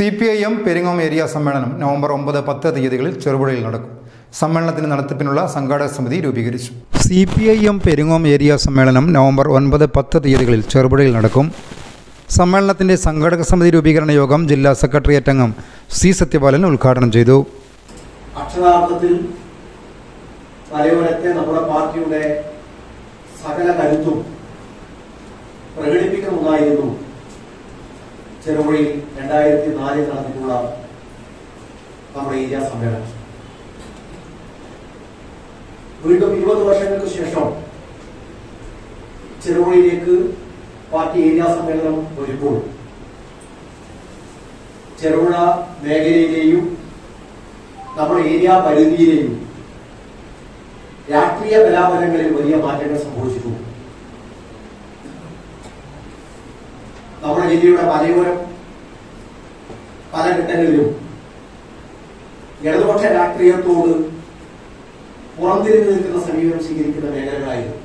C P I M Peringome area സമ്മേളനം November ഒമ്പത് പത്ത് തീയതികളിൽ ചെറുപുഴയിൽ നടക്കും. സമ്മേളനത്തിന് നടത്തിപ്പിനുള്ള സംഘാടക സമിതി രൂപീകരിച്ചു. C P I M Peringome area സമ്മേളനം നവംബർ ഒൻപത് പത്ത് തീയതികളിൽ ചെറുപുഴയിൽ നടക്കും. സമ്മേളനത്തിന്റെ സംഘാടക സമിതി രൂപീകരണ യോഗം ജില്ലാ സെക്രട്ടേറിയറ്റ് അംഗം സി സത്യപാലൻ ഉദ്ഘാടനം ചെയ്തു. അക്ഷരാർത്ഥത്തിൽ നമ്മുടെ പാർട്ടിയുടെ സകല കരുത്തും പ്രകടിപ്പിക്കുന്നതായിരുന്നു ചെറുപുഴയിൽ രണ്ടായിരത്തി നാലിൽ നടന്നിട്ടുള്ള നമ്മുടെ ഏരിയ സമ്മേളനം. വീണ്ടും ഇരുപത് വർഷങ്ങൾക്ക് ശേഷം ചെറുപുഴയിലേക്ക് പാർട്ടി ഏരിയ സമ്മേളനം വരുമ്പോൾ ചെറുപുഴ മേഖലയിലെയും നമ്മുടെ ഏരിയ പരിധിയിലെയും രാഷ്ട്രീയ കലാപരങ്ങളിൽ വലിയ മാറ്റങ്ങൾ സംഭവിച്ചിട്ടുണ്ട്. നമ്മുടെ ജില്ലയുടെ മലയോരം പല ഘട്ടങ്ങളിലും ഇടതുപക്ഷ രാഷ്ട്രീയത്തോട് പുറംതിരിഞ്ഞു നിൽക്കുന്ന സമീപനം സ്വീകരിക്കുന്ന മേഖലകളായിരുന്നു.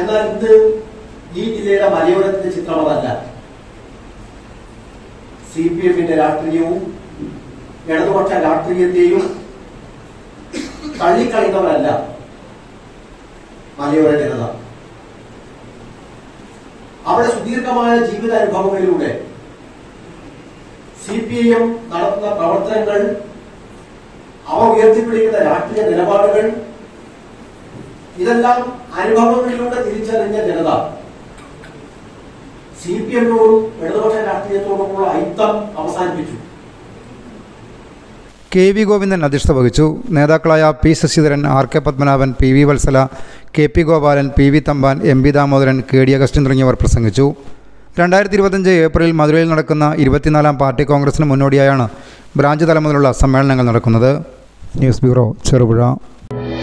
എന്നാൽ ഇന്ന് ഈ ജില്ലയുടെ മലയോരത്തിന്റെ ചിത്രമതല്ല. സി പി എമ്മിന്റെ രാഷ്ട്രീയവും ഇടതുപക്ഷ രാഷ്ട്രീയത്തെയും തള്ളിക്കളിക്കുന്നവരല്ല മലയോര ജനത. അവിടെ സുദീർഘമായ ജീവിതാനുഭവങ്ങളിലൂടെ സി പി ഐ എം നടത്തുന്ന പ്രവർത്തനങ്ങൾ അവ ഉയർത്തിപ്പിടിക്കുന്ന രാഷ്ട്രീയ നിലപാടുകൾ ഇതെല്ലാം അനുഭവങ്ങളിലൂടെ തിരിച്ചറിഞ്ഞ ജനത. സി പി എമ്മിനോടും ഇടതുപക്ഷ രാഷ്ട്രീയത്തോടുമുള്ള ഐത്തം അവസാനിപ്പിച്ചു. കെ വി ഗോവിന്ദൻ അധ്യക്ഷത വഹിച്ചു. നേതാക്കളായ P Sasidharan R K Padmanabhan P V Valsala K P Gopalan P V Thampan M P Damodaran K D Augustine തുടങ്ങിയവർ പ്രസംഗിച്ചു. രണ്ടായിരത്തി ഇരുപത്തഞ്ച് ഏപ്രിൽ മധുരയിൽ നടക്കുന്ന ഇരുപത്തിനാലാം പാർട്ടി കോൺഗ്രസിന് മുന്നോടിയായാണ് ബ്രാഞ്ച് തലമുതലുള്ള സമ്മേളനങ്ങൾ നടക്കുന്നത്. News bureau Cherupuzha.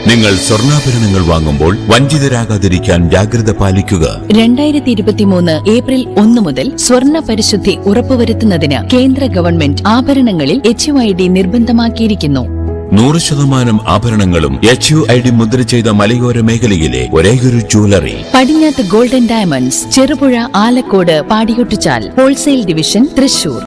നിങ്ങൾ സ്വർണാഭരണങ്ങൾ വാങ്ങുമ്പോൾ വഞ്ചിതരാകാതിരിക്കാൻ ജാഗ്രത പാലിക്കുക. രണ്ടായിരത്തി ഇരുപത്തിമൂന്ന് ഏപ്രിൽ ഒന്ന് മുതൽ സ്വർണ പരിശുദ്ധി ഉറപ്പുവരുത്തുന്നതിന് കേന്ദ്ര ഗവൺമെന്റ് ആഭരണങ്ങളിൽ എച്ച് യു ഐ ഡി നിർബന്ധമാക്കിയിരിക്കുന്നു. നൂറ് ശതമാനം ആഭരണങ്ങളും എച്ച് യു ഐ ഡി മുദ്ര ചെയ്ത മലയോര മേഖലയിലെ ഒരേയൊരു ജ്വല്ലറി പടിഞ്ഞാത്ത് ഗോൾഡൻ ഡയമണ്ട്സ് ചെറുപുഴ ആലക്കോട് പാടിയൊട്ടിച്ചാൽ ഹോൾസെയിൽ ഡിവിഷൻ തൃശൂർ.